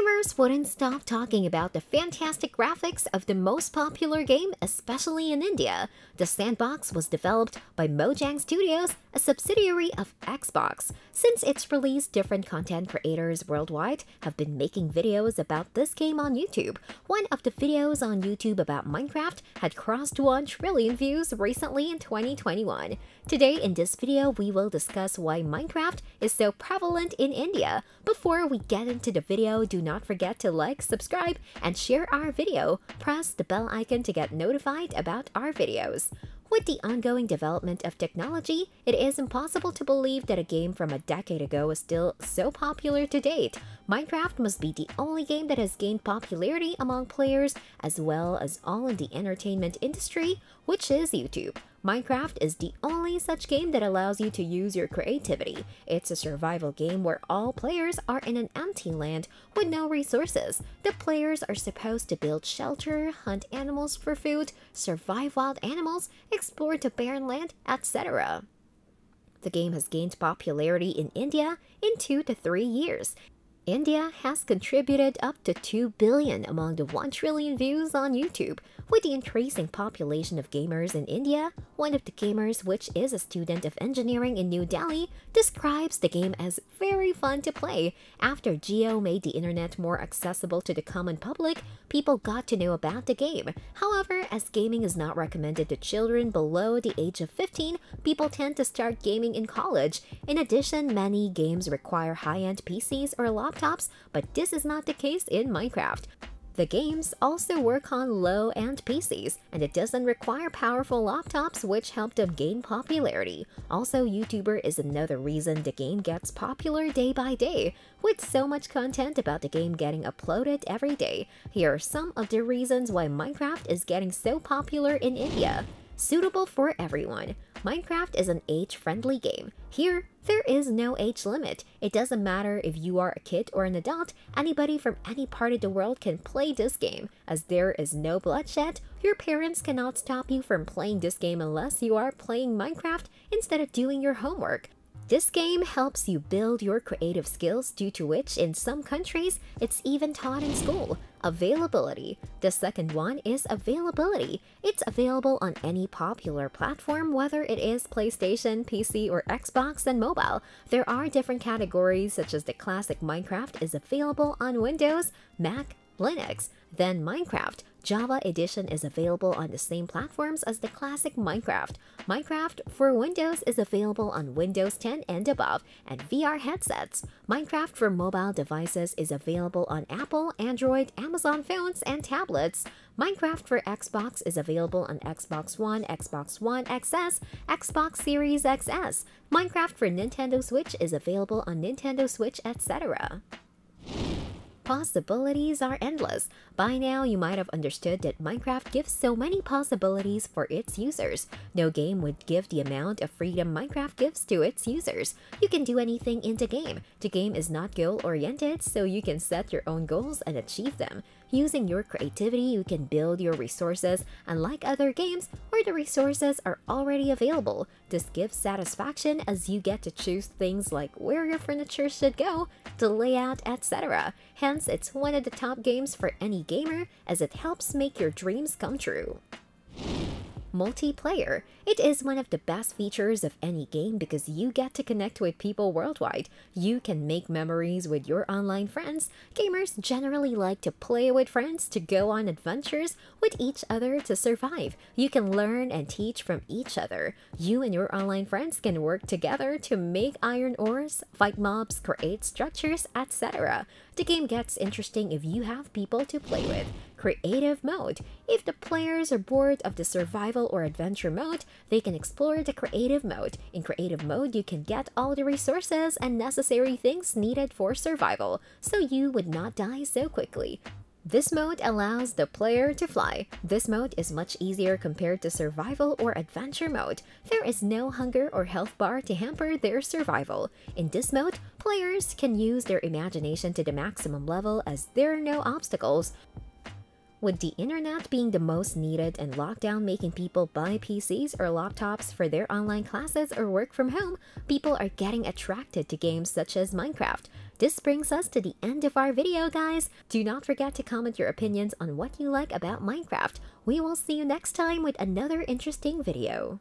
Gamers wouldn't stop talking about the fantastic graphics of the most popular game, especially in India. The sandbox was developed by Mojang Studios, a subsidiary of Xbox. Since its release, different content creators worldwide have been making videos about this game on YouTube. One of the videos on YouTube about Minecraft had crossed 1 trillion views recently in 2021. Today in this video, we will discuss why Minecraft is so prevalent in India. Before we get into the video, do not forget to like, subscribe, and share our video. Press the bell icon to get notified about our videos. With the ongoing development of technology, it is impossible to believe that a game from a decade ago is still so popular to date. Minecraft must be the only game that has gained popularity among players as well as all in the entertainment industry, which is YouTube. Minecraft is the only such game that allows you to use your creativity. It's a survival game where all players are in an empty land with no resources. The players are supposed to build shelter, hunt animals for food, survive wild animals, explore the barren land, etc. The game has gained popularity in India in two to three years. India has contributed up to 2 billion among the 1 trillion views on YouTube. With the increasing population of gamers in India, one of the gamers, which is a student of engineering in New Delhi, describes the game as very fun to play. After Jio made the internet more accessible to the common public, people got to know about the game. However, as gaming is not recommended to children below the age of 15, people tend to start gaming in college. In addition, many games require high-end PCs or laptops, but this is not the case in Minecraft. The games also work on low-end PCs, and it doesn't require powerful laptops which helped them gain popularity. Also, YouTuber is another reason the game gets popular day by day. With so much content about the game getting uploaded every day, here are some of the reasons why Minecraft is getting so popular in India. Suitable for everyone. Minecraft is an age-friendly game. Here, there is no age limit. It doesn't matter if you are a kid or an adult, anybody from any part of the world can play this game. As there is no bloodshed, your parents cannot stop you from playing this game unless you are playing Minecraft instead of doing your homework. This game helps you build your creative skills due to which in some countries it's even taught in school. Availability. The second one is availability. It's available on any popular platform whether it is PlayStation, PC, or Xbox and mobile. There are different categories such as the classic Minecraft is available on Windows, Mac, Linux. Then Minecraft, Java Edition is available on the same platforms as the classic Minecraft. Minecraft for Windows is available on Windows 10 and above and VR headsets. Minecraft for mobile devices is available on Apple, Android, Amazon phones, and tablets. Minecraft for Xbox is available on Xbox One, Xbox One XS, Xbox Series XS. Minecraft for Nintendo Switch is available on Nintendo Switch, etc possibilities are endless. By now, you might have understood that Minecraft gives so many possibilities for its users. No game would give the amount of freedom Minecraft gives to its users. You can do anything in the game. The game is not goal-oriented, so you can set your own goals and achieve them. Using your creativity, you can build your resources, unlike other games where the resources are already available. This gives satisfaction as you get to choose things like where your furniture should go, the layout, etc. Hence, it's one of the top games for any gamer as it helps make your dreams come true multiplayer. It is one of the best features of any game because you get to connect with people worldwide. You can make memories with your online friends. Gamers generally like to play with friends to go on adventures with each other to survive. You can learn and teach from each other. You and your online friends can work together to make iron ores, fight mobs, create structures, etc. The game gets interesting if you have people to play with. Creative Mode. If the players are bored of the survival or adventure mode, they can explore the creative mode. In creative mode, you can get all the resources and necessary things needed for survival, so you would not die so quickly. This mode allows the player to fly. This mode is much easier compared to survival or adventure mode. There is no hunger or health bar to hamper their survival. In this mode, players can use their imagination to the maximum level as there are no obstacles. With the internet being the most needed and lockdown making people buy PCs or laptops for their online classes or work from home, people are getting attracted to games such as Minecraft. This brings us to the end of our video, guys. Do not forget to comment your opinions on what you like about Minecraft. We will see you next time with another interesting video.